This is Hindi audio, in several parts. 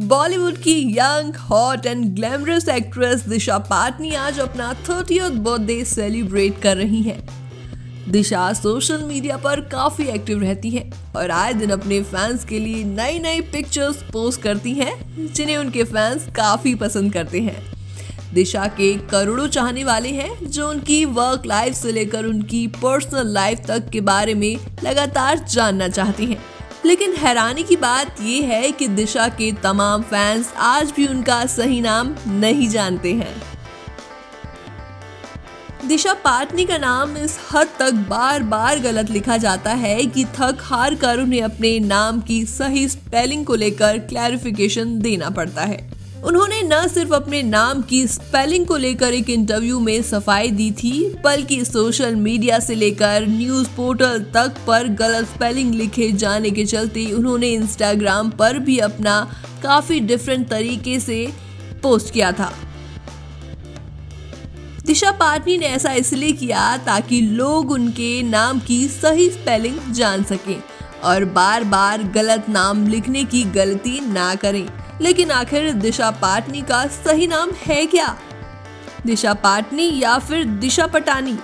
बॉलीवुड की young hot and glamorous actress Disha Patani आज अपना थर्टी बर्थडे सेलिब्रेट कर रही हैं। दिशा सोशल मीडिया पर काफ़ी एक्टिव रहती हैं और आए दिन अपने फैंस के लिए नई नई पिक्चर्स पोस्ट करती हैं, जिन्हें उनके फैंस काफ़ी पसंद करते हैं। दिशा के करोड़ों चाहने वाले हैं, जो उनकी वर्क लाइफ से लेकर उनकी पर्सनल लाइफ तक के बारे में लगातार जानना चाहती हैं। लेकिन हैरानी की बात ये है कि दिशा के तमाम फैंस आज भी उनका सही नाम नहीं जानते हैं। दिशा पाटनी का नाम इस हद तक बार बार गलत लिखा जाता है कि थक हार कर उन्हें अपने नाम की सही स्पेलिंग को लेकर क्लैरिफिकेशन देना पड़ता है। उन्होंने न सिर्फ़ अपने नाम की स्पेलिंग को लेकर एक इंटरव्यू में सफ़ाई दी थी, बल्कि सोशल मीडिया से लेकर न्यूज़ पोर्टल तक पर गलत स्पेलिंग लिखे जाने के चलते उन्होंने इंस्टाग्राम पर भी अपना काफ़ी डिफरेंट तरीके से पोस्ट किया था। दिशा पाटनी ने ऐसा इसलिए किया ताकि लोग उनके नाम की सही स्पेलिंग जान सकें और बार बार गलत नाम लिखने की गलती ना करें। लेकिन आखिर दिशा पाटनी का सही नाम है क्या? दिशा पाटनी या फिर दिशा पटानी?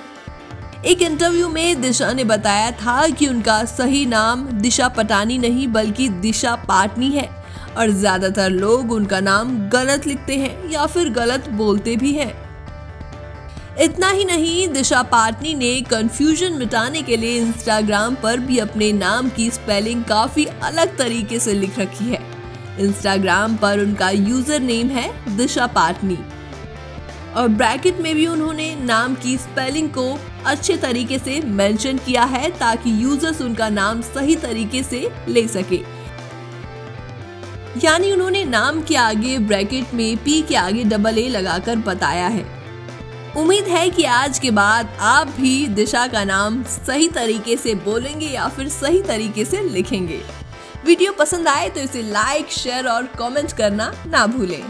एक इंटरव्यू में दिशा ने बताया था कि उनका सही नाम दिशा पटानी नहीं, बल्कि दिशा पाटनी है। और ज़्यादातर लोग उनका नाम गलत लिखते हैं या फिर गलत बोलते भी हैं। इतना ही नहीं, दिशा पाटनी ने कंफ्यूजन मिटाने के लिए इंस्टाग्राम पर भी अपने नाम की स्पेलिंग काफ़ी अलग तरीके से लिख रखी है। इंस्टाग्राम पर उनका यूज़र नेम है दिशा पाटनी। और ब्रैकेट में भी उन्होंने नाम की स्पेलिंग को अच्छे तरीके से मेंशन किया है ताकि यूज़र्स उनका नाम सही तरीके से ले सके। यानी उन्होंने नाम के आगे ब्रैकेट में पी के आगे डबल ए लगाकर बताया है। उम्मीद है कि आज के बाद आप भी दिशा का नाम सही तरीके से बोलेंगे या फिर सही तरीके से लिखेंगे। वीडियो पसंद आए तो इसे लाइक शेयर और कमेंट करना ना भूलें।